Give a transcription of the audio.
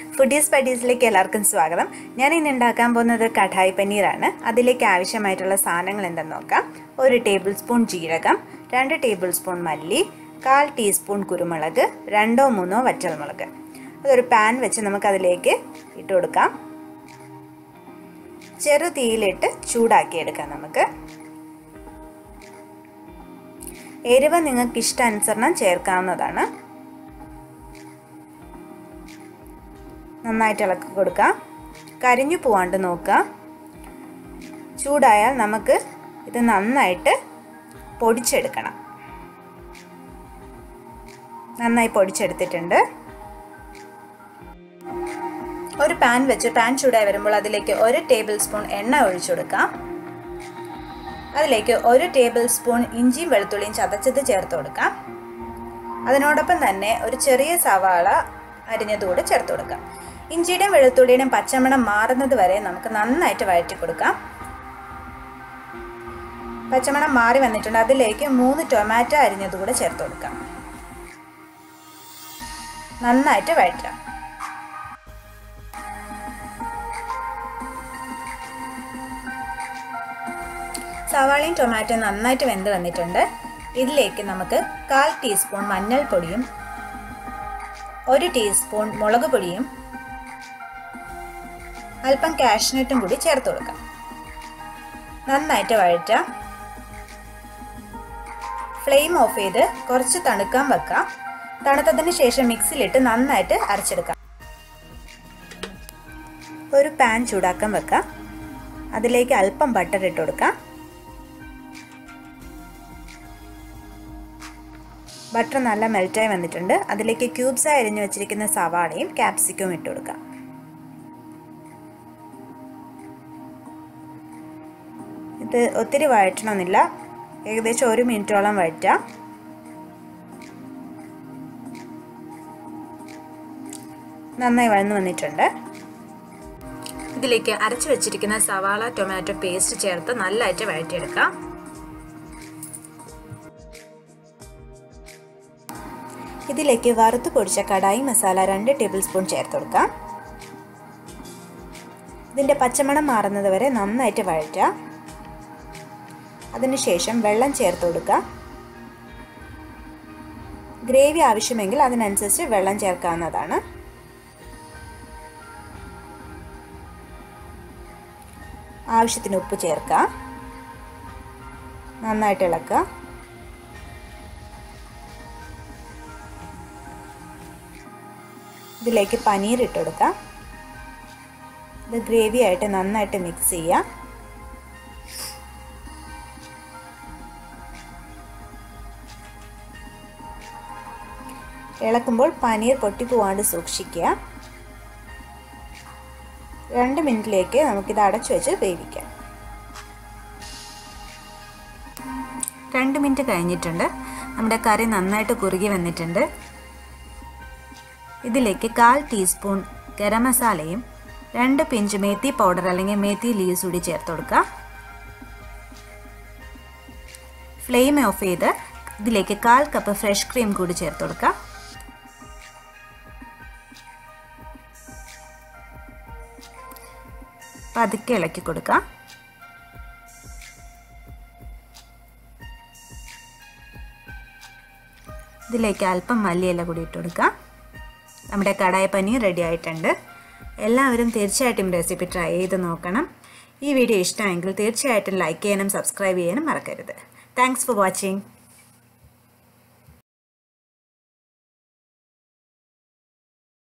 Foodies പഡീസിലേക്ക് എല്ലാവർക്കും സ്വാഗതം. ഞാൻ ഇന്ന് ഉണ്ടാക്കാൻ പോകുന്നത് കഠായി പനീറാണ്. അതിലേക്ക് ആവശ്യമായിട്ടുള്ള സാധനങ്ങൾ എന്തെന്ന് നോക്കാം. ഒരു ടേബിൾ സ്പൂൺ ജീരകം രണ്ട് ടേബിൾ സ്പൂൺ മല്ലി കാൽ ടീസ്പൂൺ കുരുമുളക് രണ്ടോ മൂന്നോ വറ്റൽമുളക്. അതൊരു പാൻ വെച്ച് നമുക്കതിലേക്ക് ഇട്ട് കൊടുക്കാം. ചെറു തീയിലിട്ട് ചൂടാക്കിയെടുക്കാം നമുക്ക്. എരിവ് നിങ്ങൾക്ക് ഇഷ്ടാനുസരണം ചേർക്കാവുന്നതാണ്. നന്നായിട്ട് ഇളക്കി കൊടുക്കുക. കരിഞ്ഞു പോവാണ്ട് നോക്കുക. ചൂടായാൽ നമുക്ക് ഇത് നന്നായിട്ട് പൊടിച്ചെടുക്കണം. നന്നായി പൊടിച്ചെടുത്തിട്ടുണ്ട്. ഒരു പാൻ വെച്ച് പാൻ ചൂടായി വരുമ്പോൾ അതിലേക്ക് ഒരു ടേബിൾ സ്പൂൺ എണ്ണ ഒഴിച്ചു കൊടുക്കാം. അതിലേക്ക് ഒരു ടേബിൾ സ്പൂൺ ഇഞ്ചിയും വെളുത്തുള്ളിയും ചതച്ചത് ചേർത്ത് കൊടുക്കാം. അതിനോടൊപ്പം തന്നെ ഒരു ചെറിയ സവാള അരിഞ്ഞതുകൂടെ ചേർത്ത് കൊടുക്കാം. ഇഞ്ചിയുടെയും വെളുത്തുള്ളിയുടെയും പച്ചമണം മാറുന്നത് വരെ നമുക്ക് നന്നായിട്ട് വഴറ്റി കൊടുക്കാം. പച്ചമണം മാറി വന്നിട്ടുണ്ട്. അതിലേക്ക് മൂന്ന് ടൊമാറ്റോ അരിഞ്ഞതുകൂടെ ചേർത്ത് കൊടുക്കാം. നന്നായിട്ട് വഴറ്റാം. സവാളയും ടൊമാറ്റോയും നന്നായിട്ട് വെന്ത് വന്നിട്ടുണ്ട്. ഇതിലേക്ക് നമുക്ക് കാൽ ടീസ്പൂൺ മഞ്ഞൾപ്പൊടിയും ഒരു ടീസ്പൂൺ മുളക് പൊടിയും അല്പം കാഷ്നട്ടും കൂടി ചേർത്ത് കൊടുക്കാം. നന്നായിട്ട് വഴറ്റാം. ഫ്ലെയിം ഓഫ് ചെയ്ത് കുറച്ച് തണുക്കാൻ വെക്കാം. തണുത്തതിന് ശേഷം മിക്സിയിലിട്ട് നന്നായിട്ട് അരച്ചെടുക്കാം. ഒരു പാൻ ചൂടാക്കാൻ വെക്കാം. അതിലേക്ക് അല്പം ബട്ടർ ഇട്ട് കൊടുക്കാം. ബട്ടർ നല്ല മെൽറ്റായി വന്നിട്ടുണ്ട്. അതിലേക്ക് ക്യൂബ്സായി അരിഞ്ഞു വെച്ചിരിക്കുന്ന സവാളയും ക്യാപ്സിക്കവും ഇട്ട് കൊടുക്കാം. ഇത് ഒത്തിരി വഴറ്റണമെന്നില്ല ഏകദേശം ഒരു മിനിറ്റോളം വഴറ്റാം. നന്നായി വഴന്നു വന്നിട്ടുണ്ട്. ഇതിലേക്ക് അരച്ചു വെച്ചിരിക്കുന്ന സവാള ടൊമാറ്റോ പേസ്റ്റ് ചേർത്ത് നല്ലതായിട്ട് വഴറ്റിയെടുക്കാം. ഇതിലേക്ക് വറുത്ത് പൊടിച്ച കടായി മസാല രണ്ട് ടേബിൾ സ്പൂൺ ചേർത്ത് കൊടുക്കാം. ഇതിന്റെ പച്ചമണം മാറുന്നത് വരെ നന്നായിട്ട് വഴറ്റാം അതിനുശേഷം വെള്ളം ചേർത്ത് കൊടുക്കുക. ഗ്രേവി ആവശ്യമെങ്കിൽ അതിനനുസരിച്ച് വെള്ളം ചേർക്കാവുന്നതാണ്. ആവശ്യത്തിന് ഉപ്പ് ചേർക്കുക. നന്നായിട്ട് ഇളക്കുക. ഇതിലേക്ക് പനീർ ഇട്ടെടുക്കാം ഇത് ഗ്രേവി ആയിട്ട് നന്നായിട്ട് മിക്സ് ചെയ്യാം ഇളക്കുമ്പോൾ പനീർ പൊട്ടിപ്പോവാണ്ട് സൂക്ഷിക്കുക. രണ്ട് മിനിറ്റിലേക്ക് നമുക്കിത് അടച്ചു വെച്ച് വേവിക്കാം. രണ്ട് മിനിറ്റ് കഴിഞ്ഞിട്ടുണ്ട്. നമ്മുടെ കറി നന്നായിട്ട് കുറുകി വന്നിട്ടുണ്ട്. ഇതിലേക്ക് കാൽ ടീസ്പൂൺ ഗരം മസാലയും രണ്ട് പിഞ്ച് മേത്തി പൗഡർ അല്ലെങ്കിൽ മേത്തി ലീവ്സ് കൂടി ചേർത്ത് കൊടുക്കുക. ഫ്ലെയിം ഓഫ് ചെയ്ത് ഇതിലേക്ക് കാൽ കപ്പ് ഫ്രഷ് ക്രീം കൂടി ചേർത്ത് കൊടുക്കുക. പതുക്കെ ഇളക്കി കൊടുക്കുക. ഇതിലേക്ക് അല്പം മല്ലിയില കൂടി ഇട്ട് കൊടുക്കുക. നമ്മുടെ കടായ റെഡി ആയിട്ടുണ്ട്. എല്ലാവരും തീർച്ചയായിട്ടും റെസിപ്പി ട്രൈ ചെയ്ത് നോക്കണം. ഈ വീഡിയോ ഇഷ്ടമെങ്കിൽ തീർച്ചയായിട്ടും ലൈക്ക് ചെയ്യാനും സബ്സ്ക്രൈബ് ചെയ്യാനും മറക്കരുത്. Thanks for watching